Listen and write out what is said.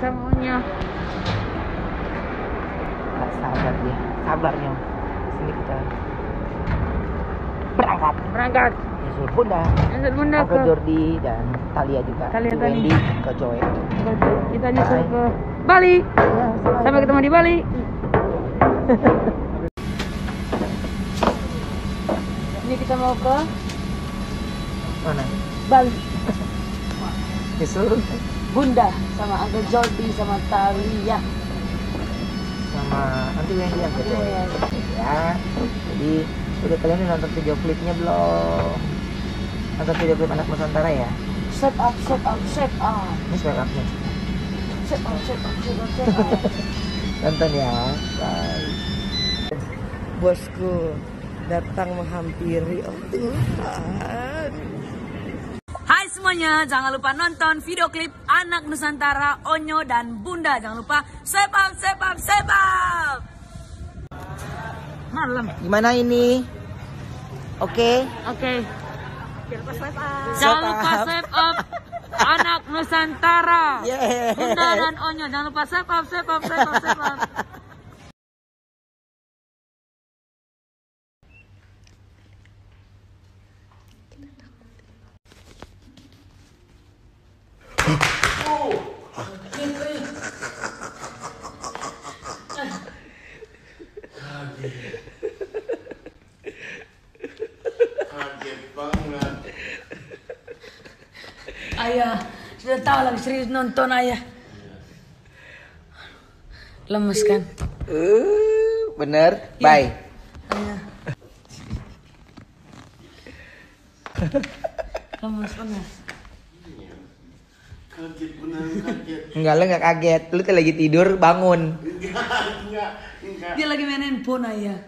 sama Onya. Gak sabar dia, sabarnya. Sini kita berangkat. Berangkat. Nyusul Bunda, Nyusul Bunda ke Jordi dan Talia juga. Talia, Tani. Wendy ke Joe. kita nyusul ke Bali. Ya, Sampai ketemu di Bali. Ini kita mau ke Mana? Bali. Nyusul Bunda sama Uncle Jordi sama Talia. sama nanti Wendy yang. Iya. Ya, jadi udah kalian udah nonton video klipnya belum? Nonton video klip anak Nusantara ya? Set up, set up, set up. Ini swipe up nih. Set up, set up, set up, set up. Tonton ya. Bye. Bosku datang menghampiri. Oh Tuhan. Semuanya, jangan lupa nonton video klip Anak Nusantara, Onyo dan Bunda. Jangan lupa swipe up, swipe up, swipe up. Malam. Gimana ini? Oke. Oke. Swipe Jangan lupa up. swipe up Anak Nusantara. Yeah. Bunda dan Onyo, jangan lupa swipe up, swipe up, swipe up, swipe up. Ayah, sudah tahu lagi serius nonton ayah. Lemes kan? Uh, bener. Bye. Ayah. Lemes benar. Kaget beneran kaget. Enggak lo nggak kaget. Lu tuh lagi tidur bangun. Enggak, enggak, enggak. Dia lagi main handphone ayah.